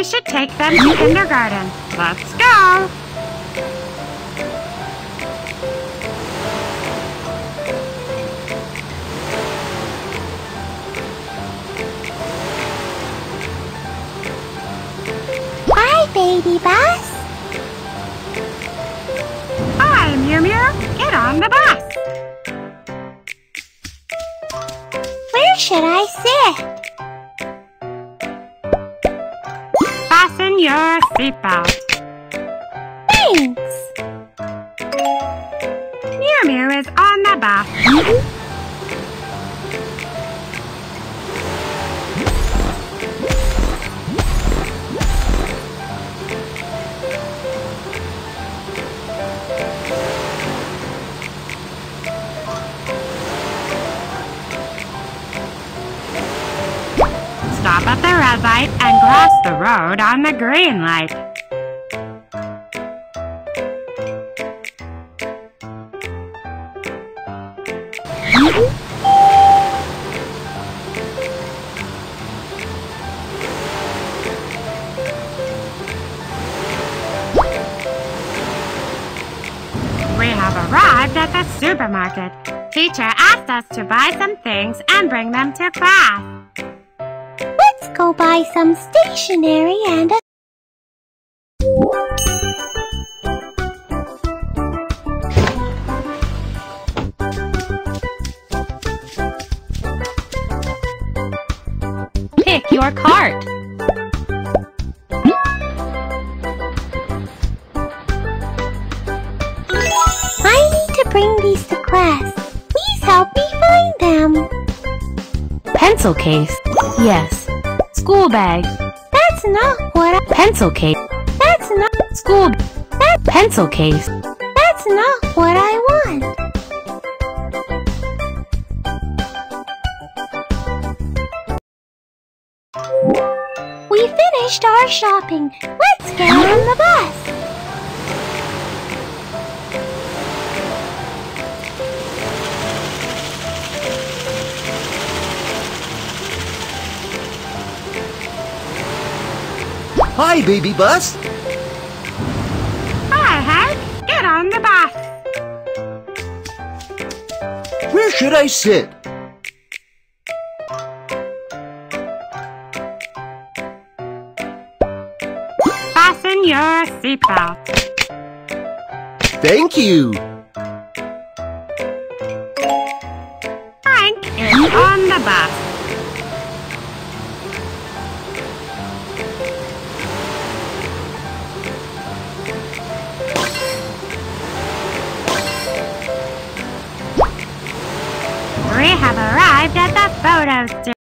We should take them to kindergarten. Let's go! Baby bus. Hi, Mew Mew. Get on the bus. Where should I sit? Fasten your seatbelt. Thanks. Mew Mew is on the bus. Mm-hmm. Stop at the red light and cross the road on the green light. We have arrived at the supermarket. Teacher asked us to buy some things and bring them to class. Let's go buy some stationery and a Pick your cart. I need to bring these to class. Please help me find them. Pencil case. Yes. School bag. That's not what I... Pencil case. That's not... School. That pencil case. That's not what I want. We finished our shopping. Let's get on the bus. Hi, baby bus. Hi, Hank. Get on the bus. Where should I sit? Fasten your seatbelt. Thank you. We have arrived at the photo studio.